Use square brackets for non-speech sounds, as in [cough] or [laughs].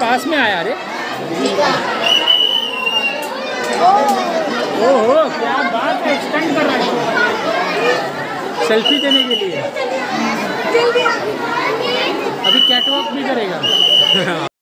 पास में आया अरे। ओहो। क्या बात है स्टंट कर रहा है। सेल्फी देने के लिए। अभी कैटवॉक भी करेगा। [laughs]